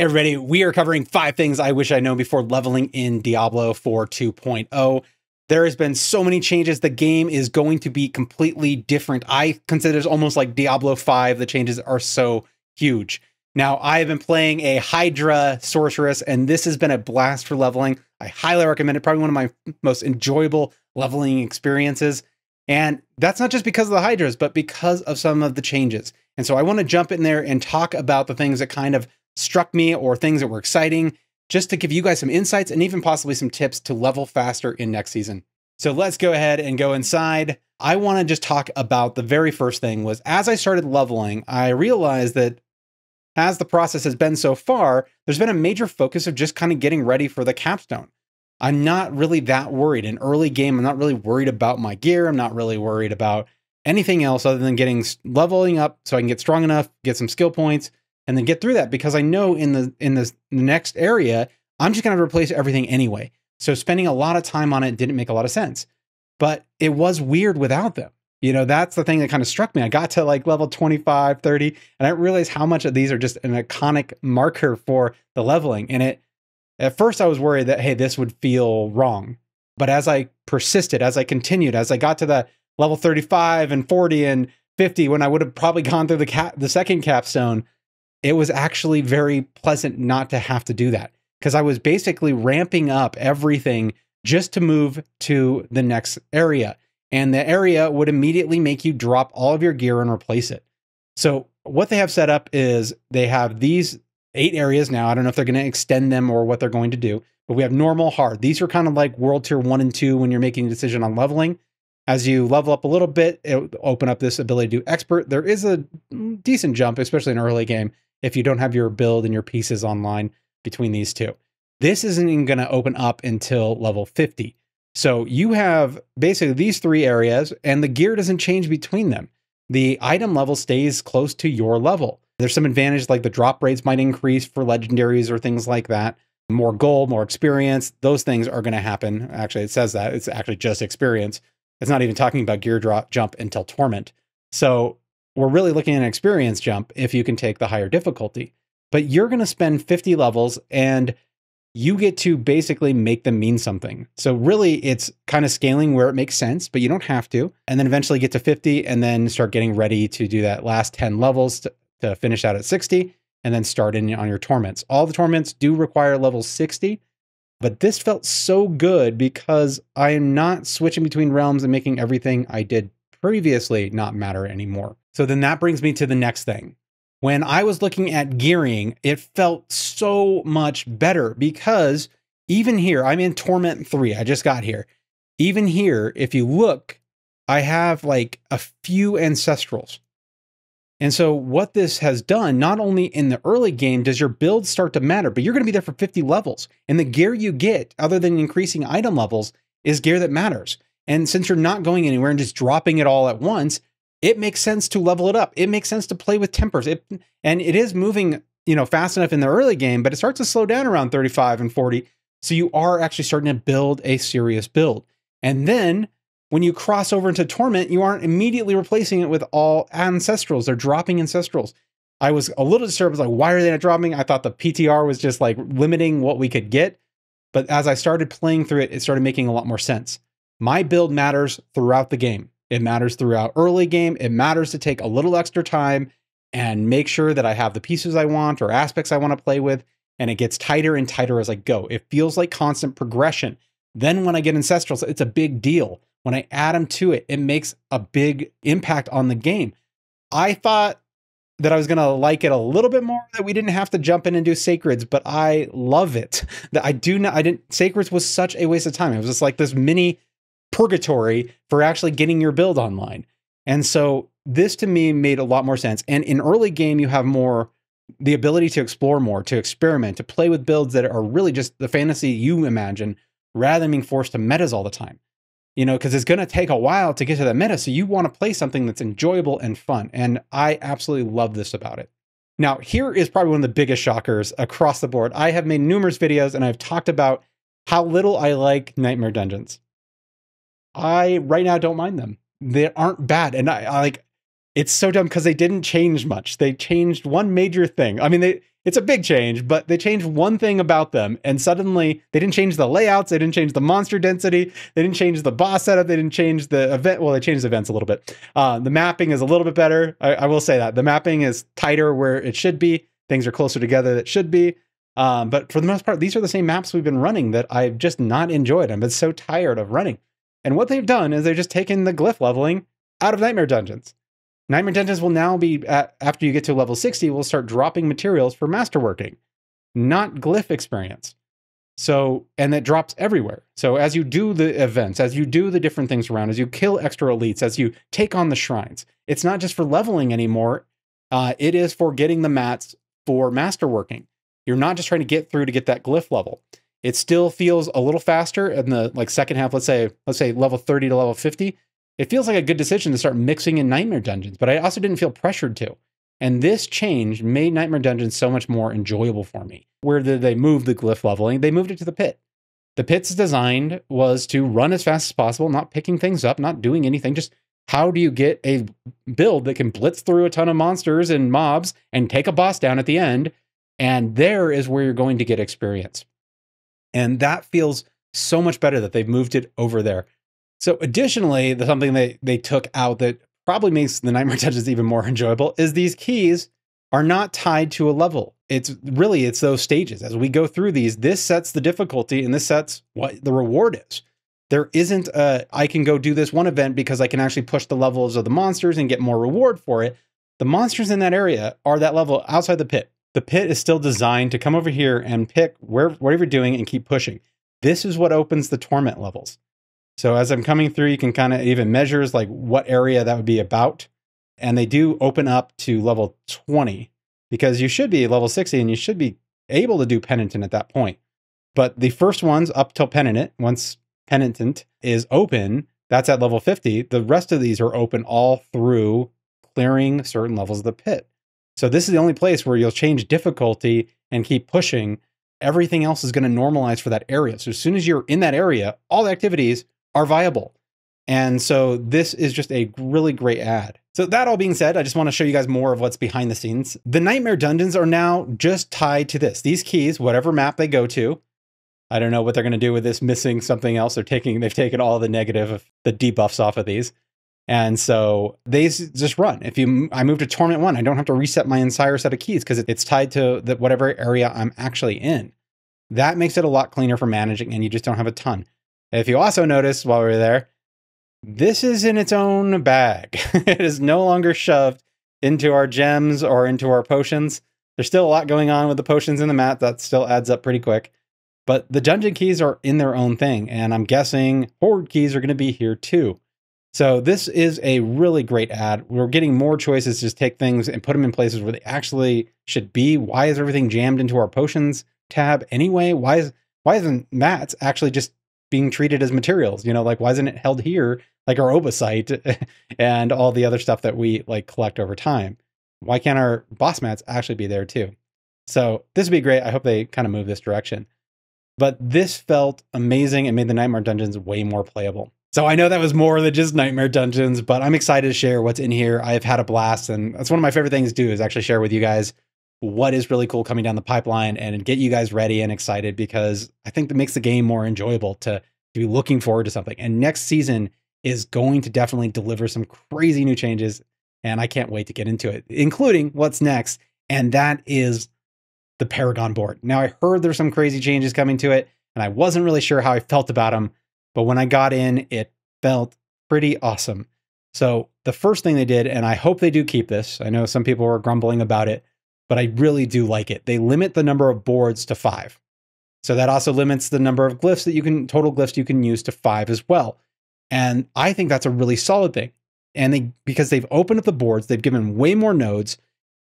Everybody, we are covering five things I wish I know before leveling in Diablo 4 2.0. There has been so many changes. The game is going to be completely different. I consider it almost like Diablo 5. The changes are so huge. Now, I have been playing a Hydra sorceress, and this has been a blast for leveling. I highly recommend it. Probably one of my most enjoyable leveling experiences. And that's not just because of the Hydras, but because of some of the changes. And so I want to jump in there and talk about the things that kind of struck me or things that were exciting, just to give you guys some insights and even possibly some tips to level faster in next season. So let's go ahead and go inside. I want to just talk about the very first thing was as I started leveling, I realized that as the process has been so far, there's been a major focus of just kind of getting ready for the capstone. I'm not really that worried. In early game, I'm not really worried about my gear. I'm not really worried about anything else other than getting leveling up so I can get strong enough, get some skill points, and then get through that because I know in the in the next area I'm just going to replace everything anyway. So spending a lot of time on it didn't make a lot of sense. But it was weird without them. You know, that's the thing that kind of struck me. I got to like level 25, 30, and I realized how much of these are just an iconic marker for the leveling. And it at first I was worried that hey, this would feel wrong. But as I persisted, as I continued, as I got to the level 35 and 40 and 50 when I would have probably gone through the cap the second capstone, it was actually very pleasant not to have to do that because I was basically ramping up everything just to move to the next area. And the area would immediately make you drop all of your gear and replace it. So, what they have set up is they have these eight areas now. I don't know if they're going to extend them or what they're going to do, but we have normal, hard. These are kind of like world tier one and two when you're making a decision on leveling. As you level up a little bit, it open up this ability to do expert. There is a decent jump, especially in early game, if you don't have your build and your pieces online between these two. This isn't even going to open up until level 50. So you have basically these three areas, and the gear doesn't change between them. The item level stays close to your level. There's some advantage like the drop rates might increase for legendaries or things like that. More gold, more experience, those things are going to happen. Actually, it says that. It's actually just experience. It's not even talking about gear drop jump until torment. So we're really looking at an experience jump if you can take the higher difficulty. But you're going to spend 50 levels and you get to basically make them mean something. So really it's kind of scaling where it makes sense, but you don't have to. And then eventually get to 50 and then start getting ready to do that last 10 levels to, to finish out at 60 and then start in on your torments. All the torments do require level 60, but this felt so good because I am not switching between realms and making everything I did previously not matter anymore. So then that brings me to the next thing. When I was looking at gearing, it felt so much better because even here, I'm in Torment 3. I just got here. Even here, if you look, I have like a few ancestrals. And so, what this has done, not only in the early game does your build start to matter, but you're going to be there for 50 levels. And the gear you get, other than increasing item levels, is gear that matters. And since you're not going anywhere and just dropping it all at once, it makes sense to level it up. It makes sense to play with tempers. It and it is moving, you know, fast enough in the early game, but it starts to slow down around 35 and 40. So you are actually starting to build a serious build. And then when you cross over into Torment, you aren't immediately replacing it with all ancestrals. They're dropping ancestrals. I was a little disturbed. I was like, why are they not dropping? I thought the PTR was just like limiting what we could get. But as I started playing through it, it started making a lot more sense. My build matters throughout the game. It matters throughout early game. It matters to take a little extra time and make sure that I have the pieces I want or aspects I want to play with. And it gets tighter and tighter as I go. It feels like constant progression. Then when I get ancestrals, it's a big deal. When I add them to it, it makes a big impact on the game. I thought that I was going to like it a little bit more that we didn't have to jump in and do sacreds, but I love it. That I do not I didn't sacreds was such a waste of time. It was just like this mini purgatory for actually getting your build online. And so this to me made a lot more sense. And in early game, you have more the ability to explore more, to experiment, to play with builds that are really just the fantasy you imagine rather than being forced to metas all the time. You know, because it's going to take a while to get to that meta. So you want to play something that's enjoyable and fun. And I absolutely love this about it. Now, here is probably one of the biggest shockers across the board. I have made numerous videos and I've talked about how little I like Nightmare Dungeons. I right now don't mind them. They aren't bad, and I, I like. It's so dumb because they didn't change much. They changed one major thing. I mean, they it's a big change, but they changed one thing about them, and suddenly they didn't change the layouts, they didn't change the monster density, they didn't change the boss setup, they didn't change the event. Well, they changed the events a little bit. Uh, the mapping is a little bit better. I, I, will say that the mapping is tighter where it should be. Things are closer together that should be. Um, but for the most part, these are the same maps we've been running that I've just not enjoyed. I've been so tired of running. And what they've done is they've just taken the glyph leveling out of Nightmare Dungeons. Nightmare Dungeons will now be, at, after you get to level 60, will start dropping materials for masterworking, not glyph experience. So, and that drops everywhere. So, as you do the events, as you do the different things around, as you kill extra elites, as you take on the shrines, it's not just for leveling anymore. Uh, it is for getting the mats for masterworking. You're not just trying to get through to get that glyph level. It still feels a little faster in the like second half. Let's say, let's say level 30 to level 50 it feels like a good decision to start mixing in Nightmare Dungeons, but I also didn't feel pressured to. And this change made Nightmare Dungeons so much more enjoyable for me. Where did they move the glyph leveling? They moved it to the pit. The pit's designed was to run as fast as possible, not picking things up, not doing anything. Just how do you get a build that can blitz through a ton of monsters and mobs and take a boss down at the end? And there is where you're going to get experience. And that feels so much better that they've moved it over there. So additionally, the something they they took out that probably makes the Nightmare Dungeons even more enjoyable is these keys are not tied to a level. It's really it's those stages. As we go through these, this sets the difficulty and this sets what the reward is. There isn't a I can go do this one event because I can actually push the levels of the monsters and get more reward for it. The monsters in that area are that level outside the pit. The pit is still designed to come over here and pick where whatever you're doing and keep pushing. This is what opens the torment levels. So as I'm coming through, you can kind of even measures like what area that would be about. And they do open up to level 20 because you should be level 60 and you should be able to do penitent at that point. But the first ones up till penitent, once penitent is open, that's at level 50. The rest of these are open all through clearing certain levels of the pit. So this is the only place where you'll change difficulty and keep pushing. Everything else is going to normalize for that area. So as soon as you're in that area, all the activities are viable. And so this is just a really great ad. So that all being said, I just want to show you guys more of what's behind the scenes. The Nightmare Dungeons are now just tied to this. These keys, whatever map they go to, I don't know what they're going to do with this missing something else. They're taking, they've taken all the negative, of the debuffs off of these. And so they just run. If you, I move to Torment 1, I don't have to reset my entire set of keys because it's tied to the, whatever area I'm actually in. That makes it a lot cleaner for managing and you just don't have a ton. If you also notice while we are there, this is in its own bag. it is no longer shoved into our gems or into our potions. There's still a lot going on with the potions in the mat. That still adds up pretty quick. But the dungeon keys are in their own thing. And I'm guessing horde keys are going to be here too. So this is a really great ad. We're getting more choices to just take things and put them in places where they actually should be. Why is everything jammed into our potions tab anyway? Why is why isn't mats actually just being treated as materials. You know, like why isn't it held here like our obducite and all the other stuff that we like collect over time? Why can't our boss mats actually be there too? So this would be great. I hope they kind of move this direction. But this felt amazing and made the Nightmare Dungeons way more playable. So I know that was more than just Nightmare Dungeons, but I'm excited to share what's in here. I've had a blast, and that's one of my favorite things to do is actually share with you guys what is really cool coming down the pipeline and get you guys ready and excited because I think that makes the game more enjoyable to, to be looking forward to something. And next season is going to definitely deliver some crazy new changes. And I can't wait to get into it, including what's next. And that is the Paragon board. Now, I heard there's some crazy changes coming to it, and I wasn't really sure how I felt about them. But when I got in, it felt pretty awesome. So, the first thing they did, and I hope they do keep this, I know some people were grumbling about it, but I really do like it. They limit the number of boards to five. So that also limits the number of glyphs that you can, total glyphs you can use to five as well. And I think that's a really solid thing. And they, because they've opened up the boards, they've given way more nodes,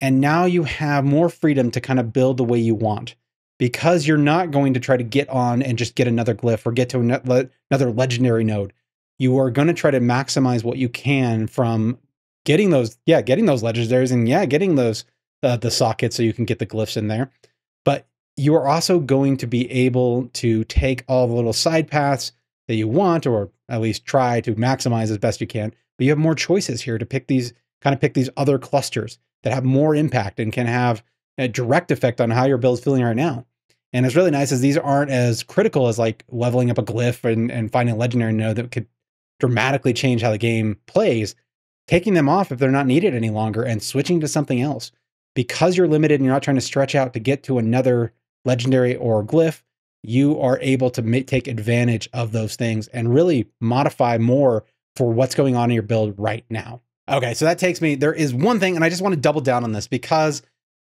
and now you have more freedom to kind of build the way you want because you're not going to try to get on and just get another glyph or get to another legendary node. You are going to try to maximize what you can from getting those, yeah, getting those legendaries and yeah, getting those uh, the sockets so you can get the glyphs in there. But you are also going to be able to take all the little side paths that you want, or at least try to maximize as best you can. But you have more choices here to pick these kind of pick these other clusters that have more impact and can have a direct effect on how your build is feeling right now. And it's really nice is these aren't as critical as like leveling up a glyph and, and finding a legendary node that could dramatically change how the game plays. Taking them off if they're not needed any longer and switching to something else. Because you're limited and you're not trying to stretch out to get to another legendary or glyph, you are able to make, take advantage of those things and really modify more for what's going on in your build right now. Okay, so that takes me, there is one thing, and I just want to double down on this because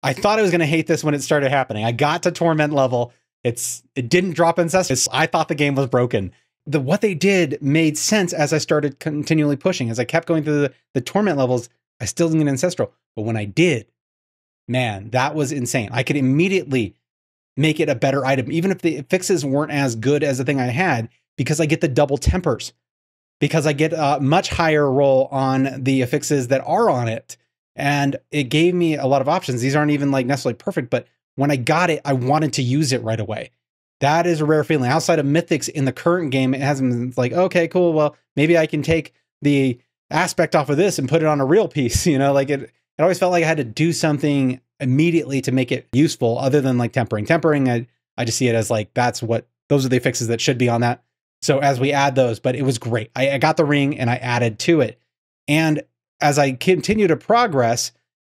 I thought I was going to hate this when it started happening. I got to torment level. It's it didn't drop ancestral. I thought the game was broken. The what they did made sense as I started continually pushing. As I kept going through the, the torment levels, I still didn't get ancestral. But when I did, man, that was insane. I could immediately make it a better item, even if the affixes weren't as good as the thing I had, because I get the double tempers because I get a much higher roll on the affixes that are on it. And it gave me a lot of options. These aren't even like necessarily perfect, but when I got it, I wanted to use it right away. That is a rare feeling. Outside of Mythics in the current game, it hasn't been like, okay, cool. Well, maybe I can take the aspect off of this and put it on a real piece. You know, like it, it always felt like I had to do something immediately to make it useful other than like tempering. Tempering, I, I just see it as like, that's what, those are the affixes that should be on that. So as we add those, but it was great. I, I got the ring and I added to it. And as I continue to progress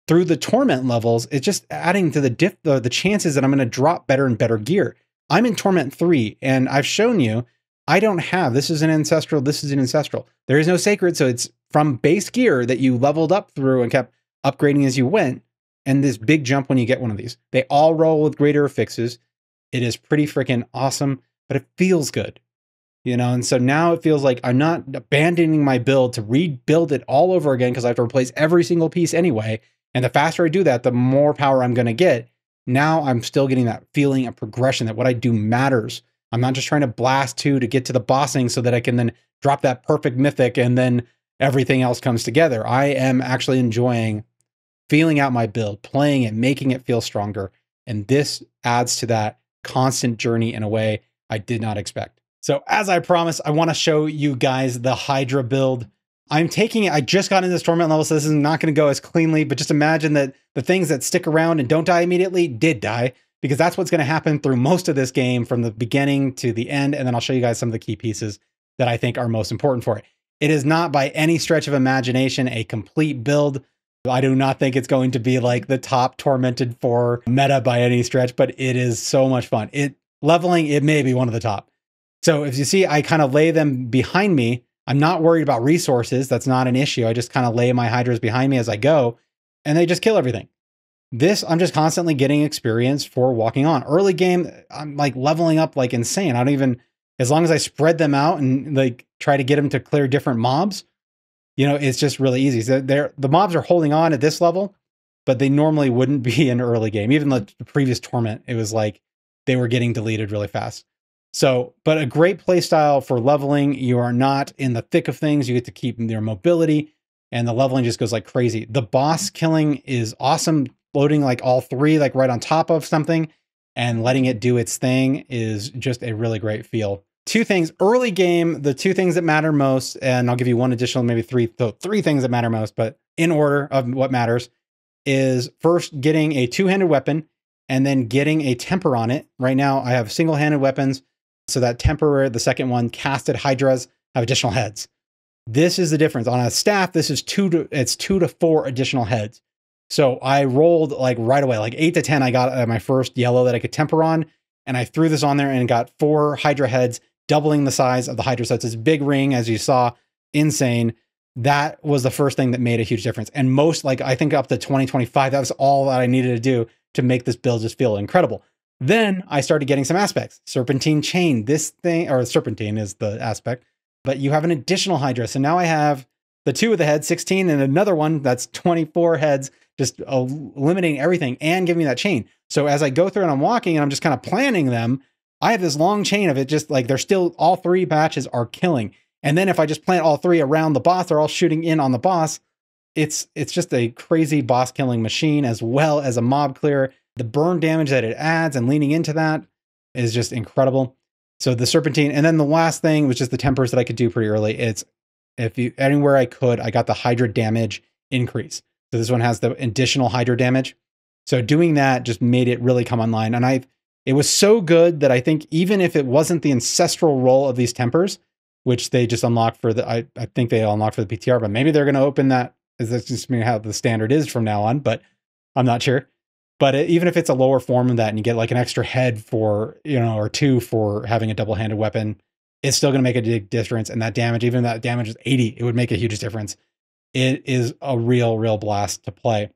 through the torment levels, it's just adding to the diff the, the chances that I'm going to drop better and better gear. I'm in torment three, and I've shown you I don't have this is an ancestral, this is an ancestral. There is no sacred, so it's from base gear that you leveled up through and kept upgrading as you went. And this big jump when you get one of these. They all roll with greater affixes. It is pretty freaking awesome, but it feels good you know and so now it feels like i'm not abandoning my build to rebuild it all over again because i have to replace every single piece anyway. And the faster i do that the more power i'm going to get. Now i'm still getting that feeling of progression that what i do matters. I'm not just trying to blast two to get to the bossing so that i can then drop that perfect mythic and then everything else comes together. I am actually enjoying feeling out my build playing it making it feel stronger. And this adds to that constant journey in a way i did not expect so as I promised, I want to show you guys the Hydra build. I'm taking it, I just got into this torment level, so this is not going to go as cleanly, but just imagine that the things that stick around and don't die immediately did die, because that's what's going to happen through most of this game from the beginning to the end. And then I'll show you guys some of the key pieces that I think are most important for it. It is not by any stretch of imagination a complete build. I do not think it's going to be like the top tormented for meta by any stretch, but it is so much fun. It leveling, it may be one of the top. So if you see, I kind of lay them behind me. I'm not worried about resources. That's not an issue. I just kind of lay my hydras behind me as I go and they just kill everything. This, I'm just constantly getting experience for walking on. Early game, I'm like leveling up like insane. I don't even, as long as I spread them out and like try to get them to clear different mobs, you know, it's just really easy. So they're, the mobs are holding on at this level, but they normally wouldn't be in early game. Even the previous torment, it was like they were getting deleted really fast. So, but a great play style for leveling. You are not in the thick of things. You get to keep their mobility, and the leveling just goes like crazy. The boss killing is awesome. Loading like all three, like right on top of something, and letting it do its thing is just a really great feel. Two things early game, the two things that matter most, and I'll give you one additional, maybe three, so three things that matter most, but in order of what matters is first getting a two handed weapon and then getting a temper on it. Right now, I have single handed weapons so that temporary, the second one, casted hydras have additional heads. This is the difference. On a staff, this is two to it's two to four additional heads. So I rolled like right away, like eight to ten. I got uh, my first yellow that I could temper on, and I threw this on there and got four Hydra heads, doubling the size of the Hydra. So it's this big ring, as you saw, insane. That was the first thing that made a huge difference. And most, like I think up to 2025, that was all that I needed to do to make this build just feel incredible. Then I started getting some aspects. Serpentine chain, this thing, or serpentine is the aspect, but you have an additional Hydra. So now I have the two of the heads, 16, and another one that's 24 heads, just eliminating everything and giving me that chain. So as I go through and I'm walking and I'm just kind of planning them, I have this long chain of it, just like they're still, all three batches are killing. And then if I just plant all three around the boss, they're all shooting in on the boss. It's it's just a crazy boss killing machine as well as a mob clear the burn damage that it adds and leaning into that is just incredible. So the serpentine, and then the last thing was just the tempers that I could do pretty early. It's if you anywhere I could, I got the Hydra damage increase. So this one has the additional Hydra damage. So doing that just made it really come online. And I it was so good that I think even if it wasn't the ancestral roll of these tempers, which they just unlock for the I, I think they unlock for the PTR, but maybe they're gonna open that. Is that's just me how the standard is from now on, but I'm not sure. But even if it's a lower form of that and you get like an extra head for, you know, or two for having a double handed weapon, it's still going to make a big difference. And that damage, even if that damage is 80, it would make a huge difference. It is a real, real blast to play.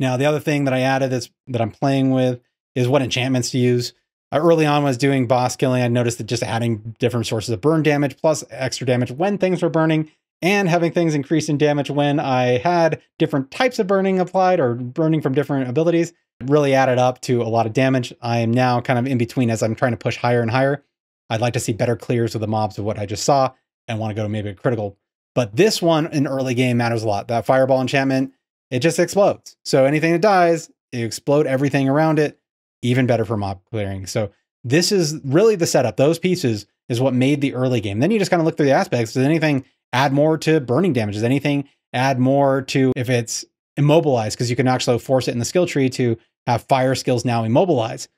Now, the other thing that I added that's, that I'm playing with is what enchantments to use. Uh, early on, was doing boss killing. I noticed that just adding different sources of burn damage plus extra damage when things were burning and having things increase in damage when I had different types of burning applied or burning from different abilities really added up to a lot of damage. I am now kind of in between as I'm trying to push higher and higher. I'd like to see better clears of the mobs of what I just saw and want to go to maybe a critical. But this one in early game matters a lot. That fireball enchantment, it just explodes. So anything that dies, you explode everything around it, even better for mob clearing. So this is really the setup. Those pieces is what made the early game. Then you just kind of look through the aspects. Does anything add more to burning damage? Does anything add more to if it's immobilized? Because you can actually force it in the skill tree to have fire skills now immobilize.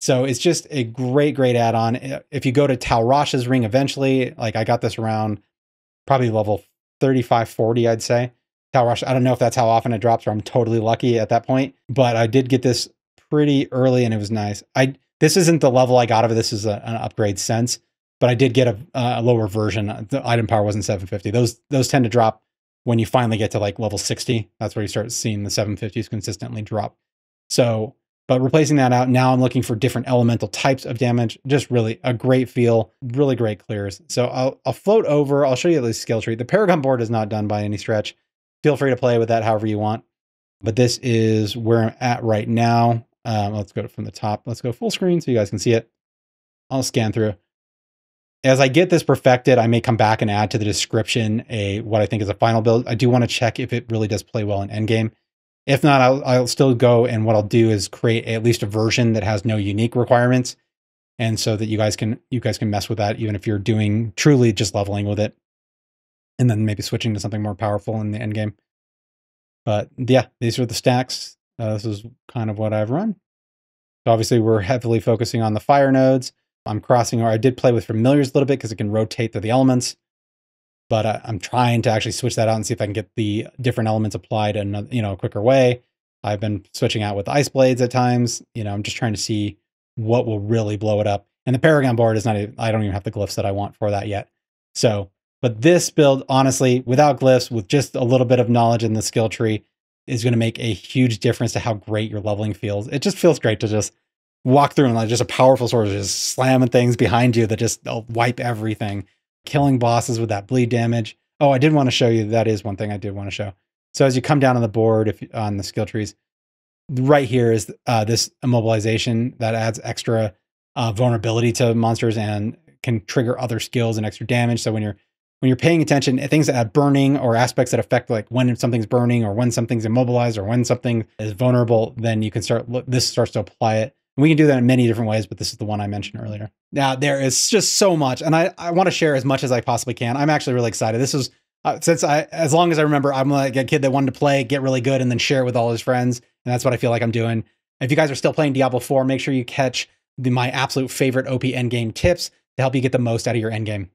So it's just a great, great add-on. If you go to Tal Rasha's ring eventually, like I got this around probably level 35, 40, I'd say. Tal Rasha, I don't know if that's how often it drops or I'm totally lucky at that point, but I did get this pretty early and it was nice. I This isn't the level I got of it. This is a, an upgrade sense, but I did get a, a lower version. The item power wasn't 750. Those, those tend to drop when you finally get to like level 60. That's where you start seeing the 750s consistently drop. So but replacing that out, now I'm looking for different elemental types of damage. Just really a great feel, really great clears. So I'll, I'll float over. I'll show you the skill tree. The Paragon board is not done by any stretch. Feel free to play with that however you want. But this is where I'm at right now. Um, let's go from the top. Let's go full screen so you guys can see it. I'll scan through. As I get this perfected, I may come back and add to the description a what I think is a final build. I do want to check if it really does play well in endgame. If not, I'll, I'll still go and what I'll do is create at least a version that has no unique requirements. And so that you guys can you guys can mess with that even if you're doing truly just leveling with it. And then maybe switching to something more powerful in the end game. But yeah, these are the stacks. Uh, this is kind of what I've run. So obviously we're heavily focusing on the fire nodes. I'm crossing, or I did play with familiars a little bit because it can rotate through the elements but I, am trying to actually switch that out and see if I can get the different elements applied in a, you know a quicker way. I've been switching out with ice blades at times. You know, I'm just trying to see what will really blow it up. And the Paragon board is not. Even, I don't even have the glyphs that I want for that yet. So, but this build, honestly, without glyphs, with just a little bit of knowledge in the skill tree, is going to make a huge difference to how great your leveling feels. It just feels great to just walk through and like just a powerful sword just slamming things behind you that just wipe everything killing bosses with that bleed damage. Oh, I did want to show you that is one thing I did want to show. So as you come down on the board, if on the skill trees, right here is uh, this immobilization that adds extra uh, vulnerability to monsters and can trigger other skills and extra damage. So when you're when you're paying attention, things that add burning or aspects that affect like when something's burning or when something's immobilized or when something is vulnerable, then you can start. This starts to apply it we can do that in many different ways, but this is the one I mentioned earlier. Now, there is just so much, and I, I want to share as much as I possibly can. I'm actually really excited. This is, uh, since I, as long as I remember, I'm like a kid that wanted to play, get really good, and then share it with all his friends. And that's what I feel like I'm doing. If you guys are still playing Diablo 4, make sure you catch the, my absolute favorite OP endgame tips to help you get the most out of your endgame.